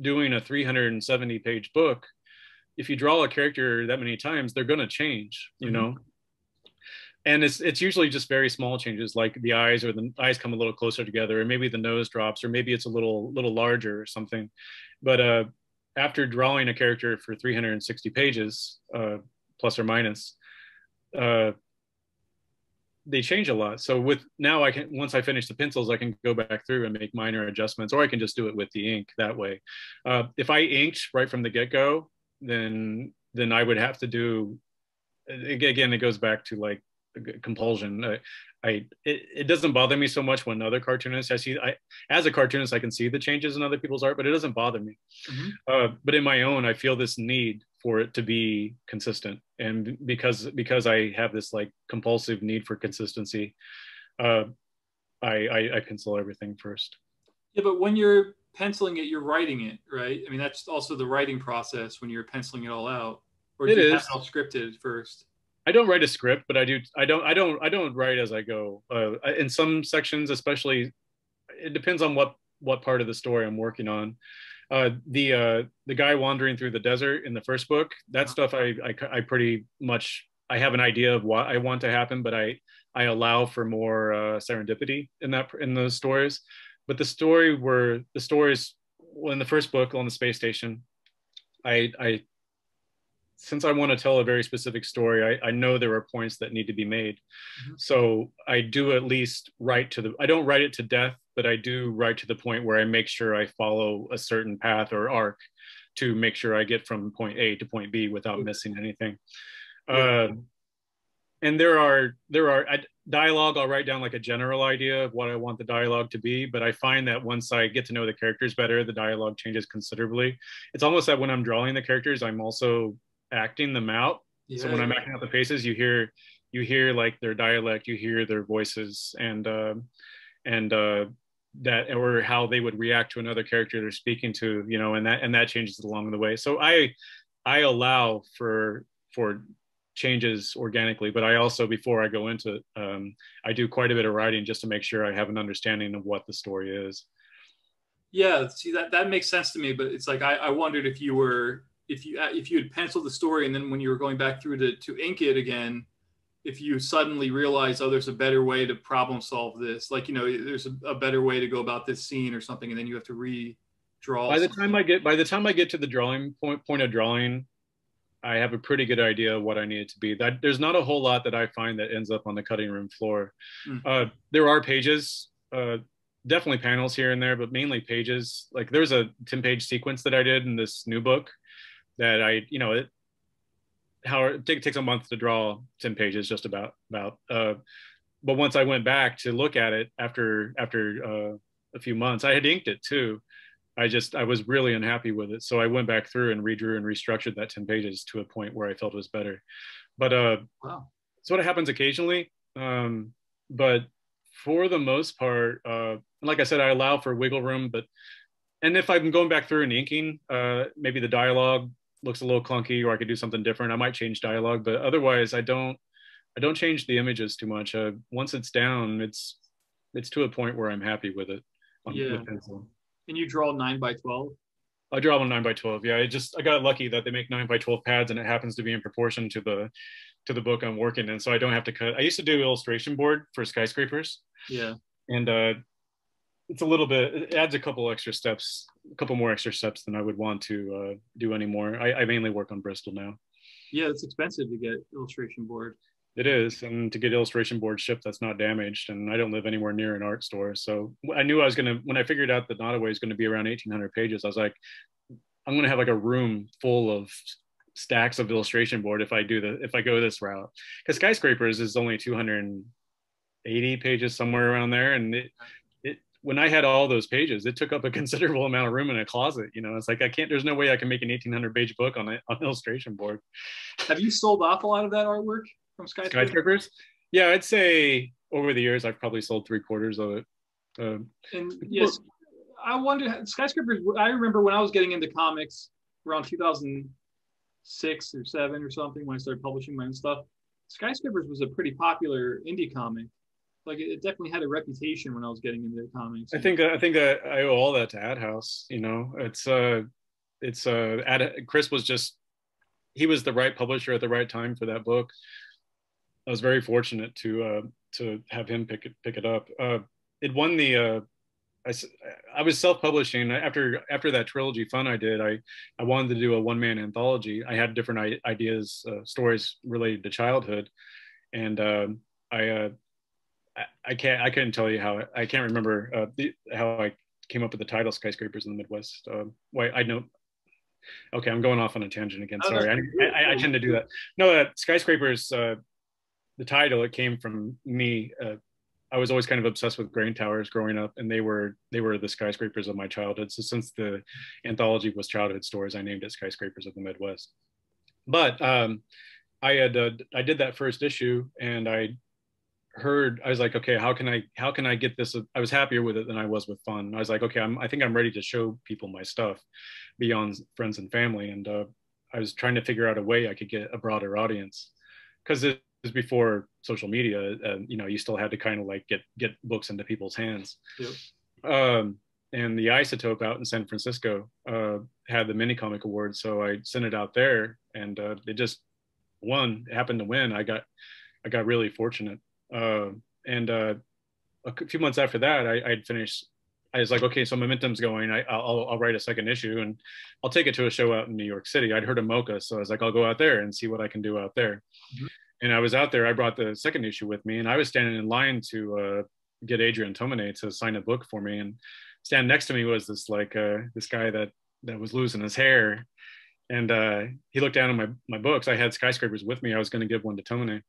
doing a 370 page book if you draw a character that many times they're going to change you Mhm. know and it's it's usually just very small changes like the eyes or the eyes come a little closer together or maybe the nose drops or maybe it's a little little larger or something but uh after drawing a character for 360 pages uh plus or minus uh they change a lot. So with now I can once I finish the pencils, I can go back through and make minor adjustments, or I can just do it with the ink that way. Uh, if I inked right from the get go, then then I would have to do again. It goes back to like compulsion. I, I it, it doesn't bother me so much when other cartoonists I see. I as a cartoonist I can see the changes in other people's art, but it doesn't bother me. Mhm. Uh, but in my own, I feel this need for it to be consistent, and because because I have this like compulsive need for consistency, uh, I, I I pencil everything first. Yeah, but when you're penciling it, you're writing it, right? I mean, that's also the writing process when you're penciling it all out. Or It do you have is. it all scripted first? I don't write a script, but I do. I don't. I don't. I don't write as I go. Uh, in some sections, especially, it depends on what what part of the story I'm working on. Uh, the uh, the guy wandering through the desert in the first book, that stuff I, I I pretty much I have an idea of what I want to happen, but I I allow for more uh, serendipity in that in those stories. But the story where the stories well, in the first book on the space station, I I since I want to tell a very specific story, I, I know there are points that need to be made. Mhm. So I do at least write to the, I don't write it to death, but I do write to the point where I make sure I follow a certain path or arc to make sure I get from point A to point B without missing anything. Uh, and there are, there are I, dialogue, I'll write down like a general idea of what I want the dialogue to be. But I find that once I get to know the characters better, the dialogue changes considerably. It's almost that when I'm drawing the characters, I'm also acting them out. Yeah. So when I'm acting out the faces, you hear you hear like their dialect, you hear their voices, and uh, and uh, that or how they would react to another character they're speaking to, you know, and that and that changes along the way. So I I allow for for changes organically, but I also before I go into um, I do quite a bit of writing just to make sure I have an understanding of what the story is. Yeah, see that that makes sense to me, but it's like I, I wondered if you were if you if you had penciled the story and then when you were going back through to to ink it again, if you suddenly realize oh there's a better way to problem solve this, like you know there's a, a better way to go about this scene or something, and then you have to redraw. By the something. time I get by the time I get to the drawing point point of drawing, I have a pretty good idea of what I need it to be. That there's not a whole lot that I find that ends up on the cutting room floor. Mm. Uh, there are pages, uh, definitely panels here and there, but mainly pages. Like there's a 10 page sequence that I did in this new book that I, you know, it how it takes a month to draw 10 pages just about about. Uh, but once I went back to look at it after after uh, a few months, I had inked it too. I just I was really unhappy with it. So I went back through and redrew and restructured that 10 pages to a point where I felt it was better. But uh Wow. sort of happens occasionally. Um, but for the most part, uh, like I said, I allow for wiggle room. But and if I'm going back through and inking, uh, maybe the dialogue looks a little clunky, or I could do something different. I might change dialogue, but otherwise, I don't. I don't change the images too much. Uh, once it's down, it's it's to a point where I'm happy with it. On, Yeah. With pencil. And you draw nine by twelve. I draw on nine by twelve. Yeah, I just I got lucky that they make nine by twelve pads, and it happens to be in proportion to the to the book I'm working in, so I don't have to cut. I used to do illustration board for skyscrapers, Yeah. and uh, it's a little bit. It adds a couple extra steps, a couple more extra steps than I would want to uh, do anymore. I, I mainly work on Bristol now. Yeah, it's expensive to get illustration board. It is, and to get illustration board shipped that's not damaged, and I don't live anywhere near an art store, so I knew I was gonna. When I figured out that Nod Away is going to be around 1,800 pages, I was like, I'm gonna have like a room full of stacks of illustration board if I do the if I go this route, because skyscrapers is only 280 pages somewhere around there, and it when I had all those pages, it took up a considerable amount of room in a closet. You know, it's like I can't. There's no way I can make an 1,800 page book on it on illustration board. Have you sold off a lot of that artwork from Skyscraper? skyscrapers yeah i'd say over the years i've probably sold three quarters of it um, And yes, I wonder skyscrapers. I remember when I was getting into comics around 2006 or seven or something when I started publishing my own stuff. Skyscrapers was a pretty popular indie comic. Like it definitely had a reputation when I was getting into comics. i think i think that i owe all that to AdHouse you know it's uh it's uh ad, chris was just he was the right publisher at the right time for that book i was very fortunate to uh to have him pick it pick it up uh it won the uh I, I was self-publishing after after that trilogy fun I did. I I wanted to do a one-man anthology. I had different ideas, uh, stories related to childhood, and um I, uh, I I can't I couldn't tell you how I can't remember uh, the, how I came up with the title "Skyscrapers in the Midwest." Uh, why I know. Okay, I'm going off on a tangent again. Sorry, I, I, I tend to do that. No, that skyscrapers. Uh, the title it came from me. Uh, I was always kind of obsessed with grain towers growing up, and they were they were the skyscrapers of my childhood. So since the anthology was childhood stories, I named it Skyscrapers of the Midwest. But um, I had uh, I did that first issue, and I heard I was like, okay, how can I how can I get this? I was happier with it than I was with fun. I was like, okay, I'm I think I'm ready to show people my stuff beyond friends and family, and uh, I was trying to figure out a way I could get a broader audience because it was before social media. Uh, you know, you still had to kind of like get get books into people's hands. Yep. Um, and the Isotope out in San Francisco uh, had the mini comic award, so I sent it out there, and uh, it just won. It happened to win. I got I got really fortunate. Uh, and uh, a few months after that, I, I'd finished. I was like, okay, so Momentum's going. I, I'll, I'll write a second issue and I'll take it to a show out in New York City. I'd heard of MoCCA, so I was like, I'll go out there and see what I can do out there. Mhm. And I was out there. I brought the second issue with me, and I was standing in line to uh, get Adrian Tomine to sign a book for me. And stand next to me was this like uh, this guy that that was losing his hair, and uh, he looked down at my my books. I had skyscrapers with me. I was going to give one to Tomine,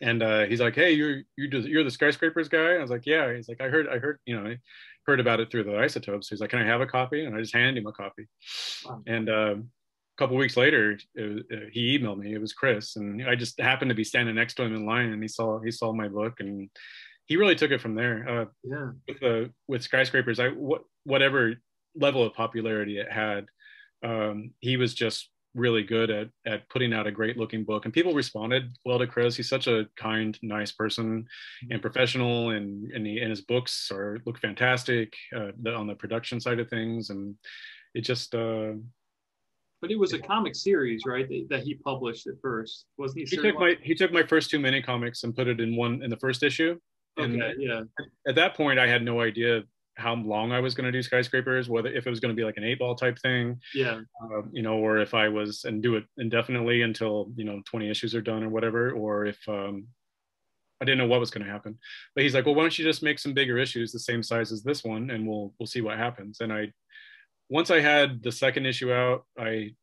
and uh, he's like, "Hey, you're you you're the skyscrapers guy." I was like, "Yeah." He's like, "I heard I heard you know I heard about it through the isotopes." He's like, "Can I have a copy?" And I just handed him a copy. Wow. And um, a couple weeks later, was, uh, he emailed me. It was Chris, and I just happened to be standing next to him in line, and he saw he saw my book, and he really took it from there. Uh, Yeah. with uh, with skyscrapers, I what whatever level of popularity it had, um, he was just really good at at putting out a great looking book, and people responded well to Chris. He's such a kind, nice person, and professional, and and, he, and his books are look fantastic uh, the, on the production side of things, and it just. Uh, But it was a comic series, right? That, that he published at first, wasn't he? he took my he took my first two mini comics and put it in one in the first issue, and Okay. Yeah. at that point I had no idea how long I was going to do skyscrapers, whether if it was going to be like an Eightball type thing, Yeah. uh, you know, or if I was and do it indefinitely until you know 20 issues are done or whatever, or if um, I didn't know what was going to happen. But he's like, well, why don't you just make some bigger issues the same size as this one, and we'll we'll see what happens. And I once I had the second issue out, I,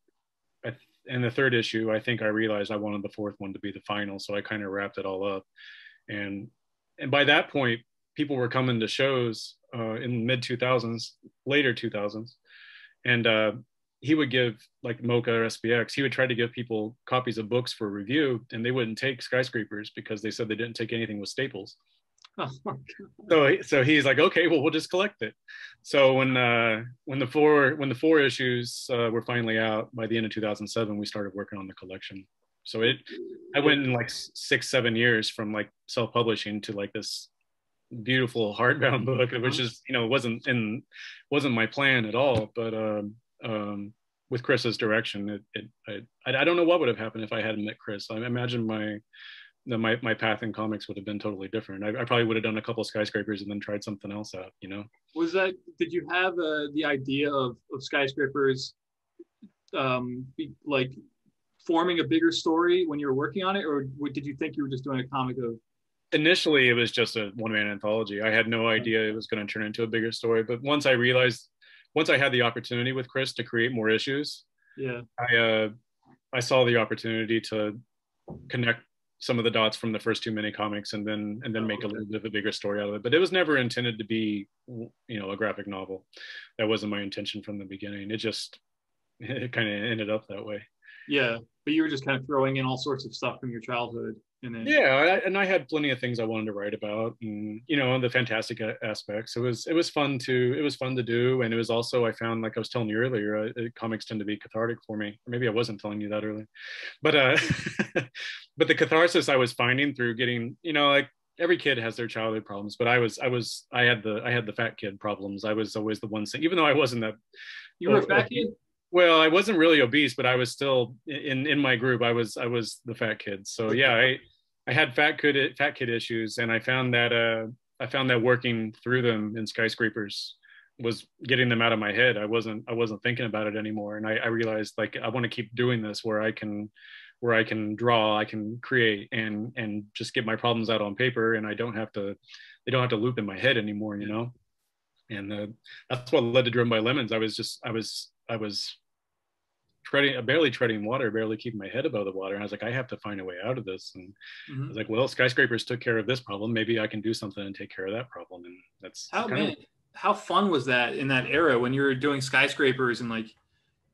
I and the third issue, I think I realized I wanted the fourth one to be the final, so I kind of wrapped it all up, and and by that point people were coming to shows uh, in mid 2000s, later 2000s, and uh, he would give like MoCCA or SPX. he would try to give people copies of books for review, and they wouldn't take skyscrapers because they said they didn't take anything with staples. Oh, so so he's like, okay, well we'll just collect it. So when uh, when the four when the four issues uh, were finally out by the end of 2007, we started working on the collection. So it I went in like six seven years from like self publishing to like this beautiful hardbound book, which is you know wasn't in wasn't my plan at all, but um, um, with Chris's direction, it, it I, I don't know what would have happened if I hadn't met Chris. I imagine my the, my my path in comics would have been totally different. I, I, probably would have done a couple of skyscrapers and then tried something else out. You know. Was that? Did you have uh, the idea of of skyscrapers, um, be, like forming a bigger story when you were working on it, or did you think you were just doing a comic of? Initially, it was just a one man anthology. I had no idea it was going to turn into a bigger story. But once I realized, once I had the opportunity with Chris to create more issues, yeah, I uh, I saw the opportunity to connect some of the dots from the first two mini comics and then and then make a little bit of a bigger story out of it. But it was never intended to be you know a graphic novel. That wasn't my intention from the beginning. It just it kind of ended up that way. Yeah but you were just kind of throwing in all sorts of stuff from your childhood and then yeah I, and i had plenty of things i wanted to write about and you know the fantastic aspects. It was it was fun to it was fun to do and it was also i found like i was telling you earlier uh, comics tend to be cathartic for me or maybe i wasn't telling you that earlier. But uh but the catharsis i was finding through getting you know like every kid has their childhood problems but i was i was i had the i had the fat kid problems. I was always the one saying even though i wasn't that you were a fat kid well i wasn't really obese but i was still in in my group i was i was the fat kid. So yeah i i had fat kid fat kid issues and i found that uh i found that working through them in skyscrapers was getting them out of my head. I wasn't i wasn't thinking about it anymore. And i, I realized like i want to keep doing this where i can where i can draw i can create and and just get my problems out on paper and i don't have to they don't have to loop in my head anymore you know? And uh, that's what led to driven by lemons. I was just i was I was treading, barely treading water, barely keeping my head above the water. And I was like, I have to find a way out of this. And mm-hmm. I was like, well, skyscrapers took care of this problem. Maybe I can do something and take care of that problem. And that's how man, of... how fun was that in that era when you were doing skyscrapers and like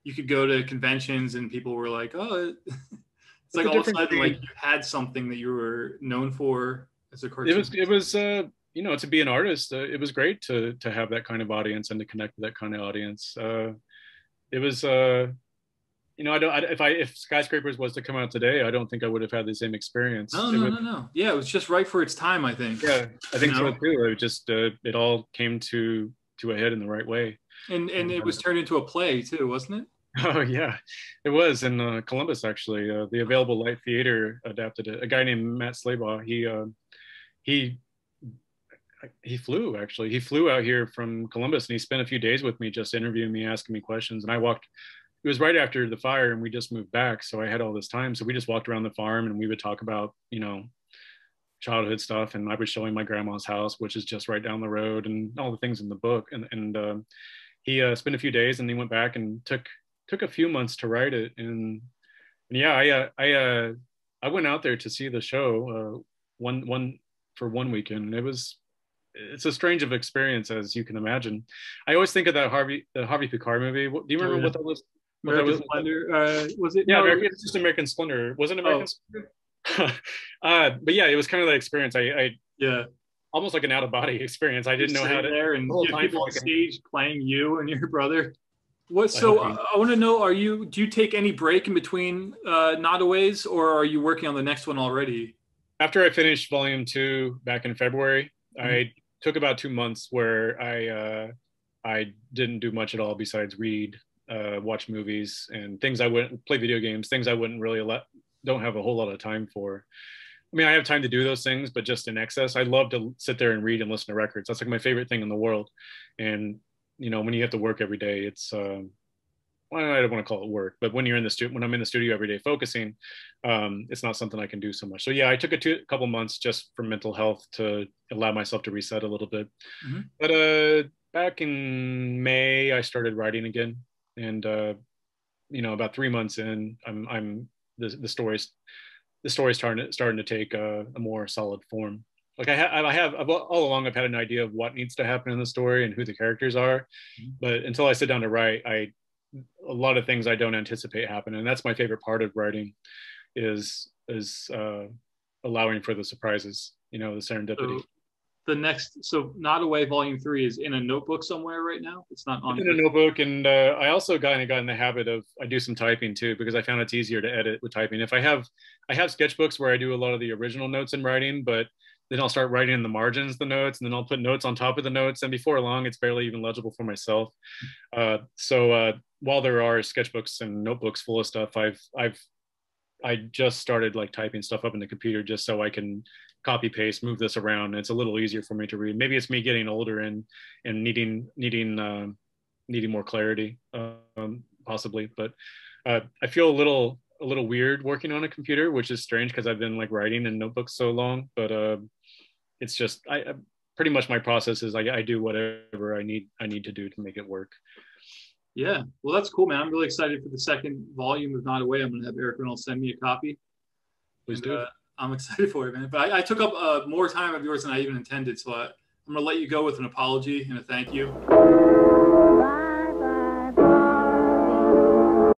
you could go to conventions and people were like, oh, it's like all of a sudden thing. like you had something that you were known for as a cartoon. It was it was uh you know to be an artist uh, it was great to to have that kind of audience and to connect with that kind of audience uh it was uh you know, I don't. I, if I if skyscrapers was to come out today, I don't think I would have had the same experience. No, no, would, no, no. Yeah, it was just right for its time. I think. Yeah, I think so too. It just uh, it all came to to a head in the right way. And and it was turned into a play too, wasn't it? Oh yeah, it was in uh, Columbus actually. Uh, the Available Light Theater adapted it. A guy named Matt Slaybaugh. He uh, he he flew actually. He flew out here from Columbus and he spent a few days with me, just interviewing me, asking me questions. And I walked. It was right after the fire, and we just moved back, so I had all this time. So we just walked around the farm, and we would talk about, you know, childhood stuff. And I was showing my grandma's house, which is just right down the road, and all the things in the book. And and uh, he uh, spent a few days, and he went back and took took a few months to write it. And, and yeah, I uh, I uh, I went out there to see the show uh, one one for one weekend. And it was it's a strange of experience as you can imagine. I always think of that Harvey the Harvey Pekar movie. Do you remember oh, yeah. what that was? What American that was? Splendor. Uh, was it? Yeah, no, American, it's just American Splendor. Wasn't American oh. Splendor? uh, but yeah, it was kind of that experience. I, I yeah, almost like an out of body experience. I didn't know how to. There and the people on stage playing you and your brother. What? So I, I want to know: Are you? Do you take any break in between uh, Nod Aways, or are you working on the next one already? After I finished Volume Two back in February, mm-hmm. I took about two months where I uh, I didn't do much at all besides read, uh, watch movies, and things I wouldn't play video games. Things I wouldn't really let don't have a whole lot of time for. I mean, I have time to do those things, but just in excess. I love to sit there and read and listen to records. That's like my favorite thing in the world. And you know, when you have to work every day, it's um, well, I don't want to call it work, but when you're in the studio, when I'm in the studio every day focusing, um, it's not something I can do so much. So yeah, I took a, two, couple months just for mental health to allow myself to reset a little bit. Mm-hmm. But uh, back in May, I started writing again, and uh, you know, about three months in, I'm I'm the the stories the story's starting to, starting to take a, a more solid form. like I, ha- I have I've, all along I've had an idea of what needs to happen in the story and who the characters are, mm-hmm. but until I sit down to write, I a lot of things I don't anticipate happen, and that's my favorite part of writing, is is uh, allowing for the surprises, you know, the serendipity. So the next, so Nod Away Volume Three is in a notebook somewhere right now. It's not on. in a notebook, and uh, I also kind of got in the habit of I do some typing too because I found it's easier to edit with typing. If I have I have sketchbooks where I do a lot of the original notes in writing, but then I'll start writing in the margins the notes, and then I'll put notes on top of the notes. And before long, it's barely even legible for myself. Uh, so uh, while there are sketchbooks and notebooks full of stuff, I've I've I just started like typing stuff up in the computer just so I can copy paste, move this around. It's a little easier for me to read. Maybe it's me getting older and and needing needing uh, needing more clarity, um, possibly. But uh, I feel a little a little weird working on a computer, which is strange because I've been like writing in notebooks so long. But uh, it's just I, I pretty much my process is I, I do whatever I need I need to do to make it work. Yeah, well, that's cool, man. I'm really excited for the second volume of Nod Away. I'm gonna have Eric Reynolds send me a copy. Please and, do. Uh, I'm excited for it, man. But I, I took up uh, more time of yours than I even intended, so I, I'm gonna let you go with an apology and a thank you. Bye.